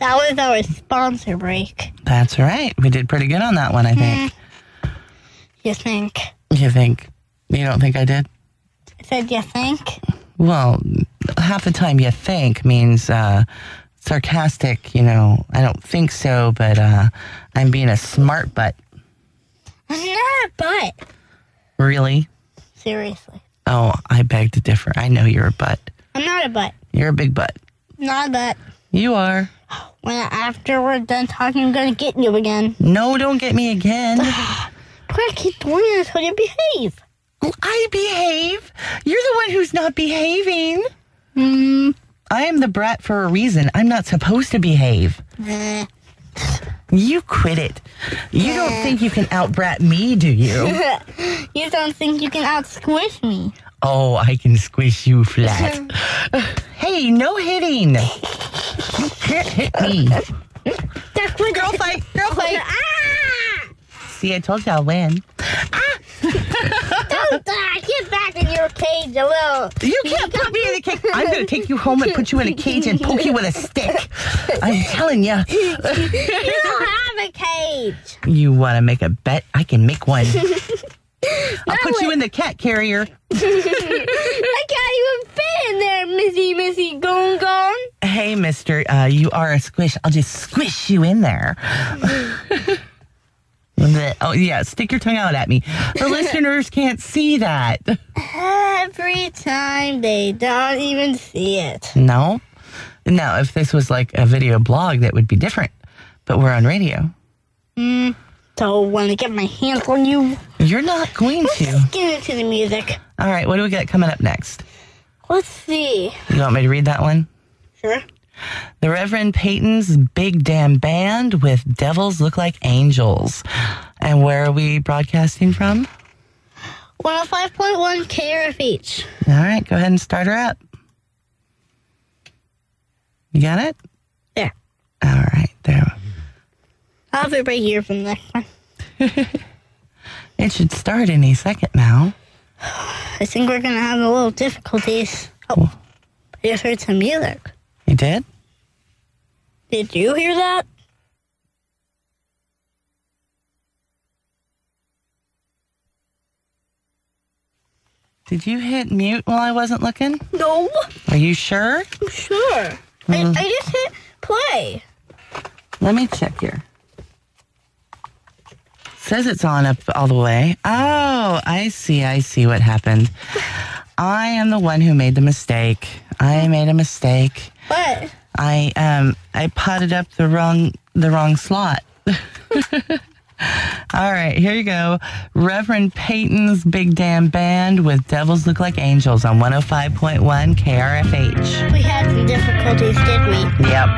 That was our sponsor break. That's right. We did pretty good on that one, I think. You think? You think? You don't think I did? I said you think? Well, half the time you think means uh, sarcastic, you know, I don't think so, but uh, I'm being a smart butt. I'm not a butt. Really? Seriously. Oh, I beg to differ. I know you're a butt. I'm not a butt. You're a big butt. Not a butt. You are. When after we're done talking, I'm gonna get you again. No, don't get me again. Quit keep doing this so you behave. I behave. You're the one who's not behaving. Hmm. I am the brat for a reason. I'm not supposed to behave. Eh. You quit it. You don't think you can out brat me, do you? you don't think you can out squish me? Oh, I can squish you flat. hey, no hitting. You can't hit me. Girl fight, girl fight. Ah! See, I told you I'll win. Don't die! Get back in your cage, a little. You can't put me in a cage. I'm going to take you home and put you in a cage and poke you with a stick. I'm telling you. You don't have a cage. You want to make a bet? I can make one. I'll put you in the cat carrier. I can't even fit in there, Missy, Missy, gone, gone. Hey, mister, uh, you are a squish. I'll just squish you in there. oh, yeah, stick your tongue out at me. The listeners can't see that. Every time they don't even see it. No? No, if this was like a video blog, that would be different. But we're on radio. Mm. So when I get my hands on you, You're not going to. get into the music. All right, what do we got coming up next? Let's see. You want me to read that one? Sure. The Reverend Peyton's Big Damn Band with Devils Look Like Angels. And where are we broadcasting from? 105.1 KRFH. All right, go ahead and start her up. You got it? There. All right, there. I'll be right here for the next one. It should start any second now. I think we're gonna have a little difficulties. Oh, I just heard some music. Did? Did you hear that? Did you hit mute while I wasn't looking? No. Are you sure? I'm sure. I, hmm. I just hit play. Let me check here. Says it's on up all the way. Oh, I see. I see what happened. I am the one who made the mistake. I made a mistake. What? I um I potted up the wrong the wrong slot. All right, here you go. Reverend Peyton's Big Damn Band with Devils Look Like Angels on 105.1 KRFH. We had some difficulties, did we? Yep.